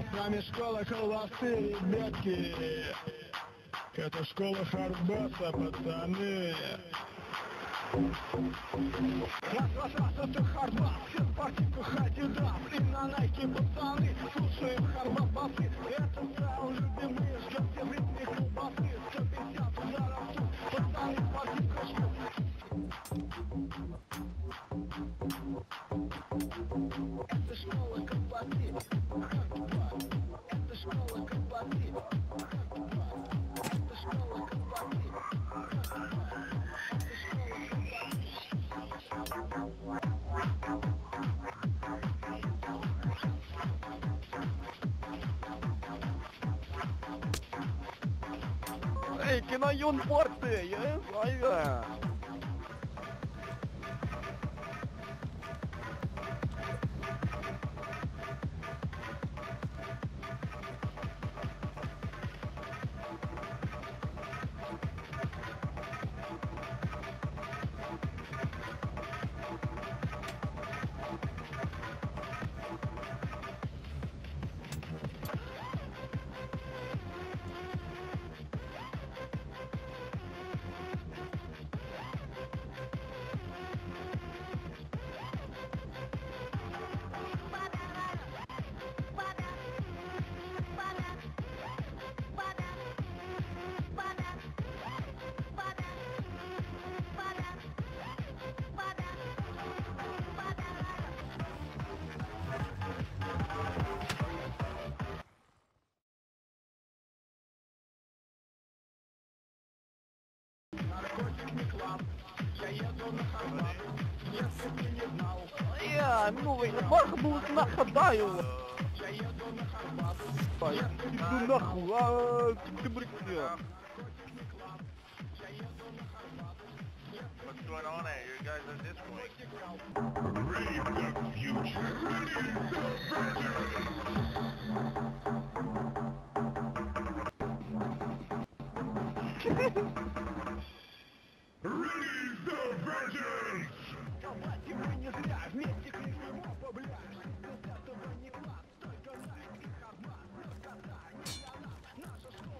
С нами школа колбасы, ребятки. Это школа Харбаса, пацаны. Раз, раз, раз, это Харбас, все в партиках Адидас И на Найке пацаны, слушаем que no hay un fuerte, oiga. штаб Я еду на хабар, если ты не знал Я, ну, бах был на хабаю Я еду на хабар, если ты нахуй, а ты брехня What's going on here? You guys are discoing. Radiant future. Radiant future.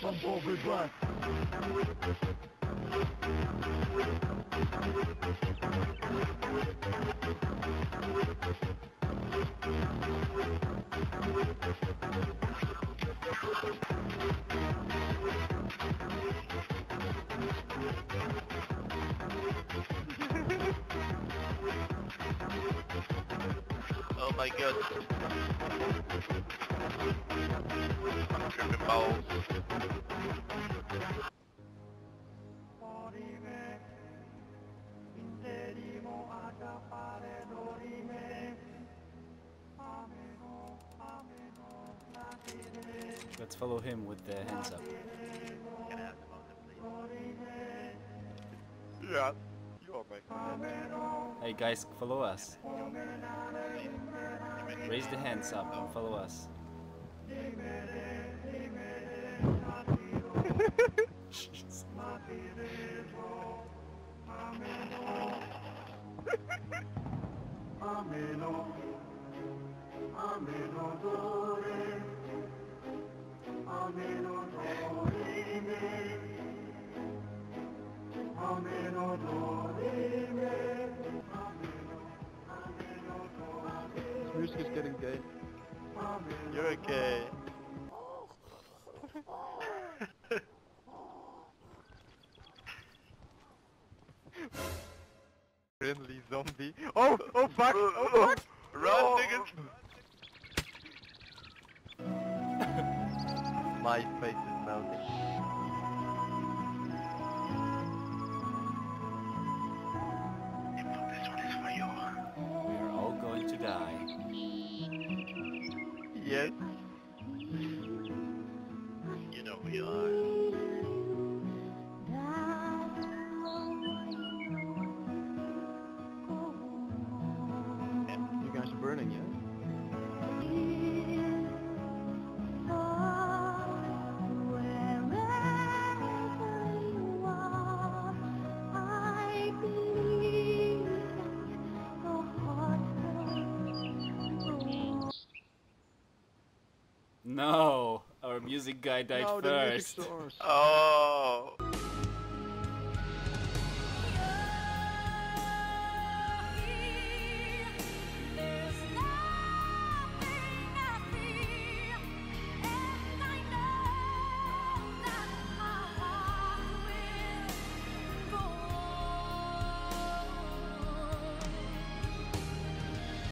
son bon besoin Oh my god. Let's follow him with the hands up. Yeah. Hey guys, follow us. Raise the hands up and follow us. This music getting gay. You're okay. Friendly zombie. Oh! Oh fuck! Oh fuck! Oh, Run, Oh. niggas! My face is melting. This one is for you. We are all going to die. Yes. You know we are. No, our music guy died no, the music first. Oh.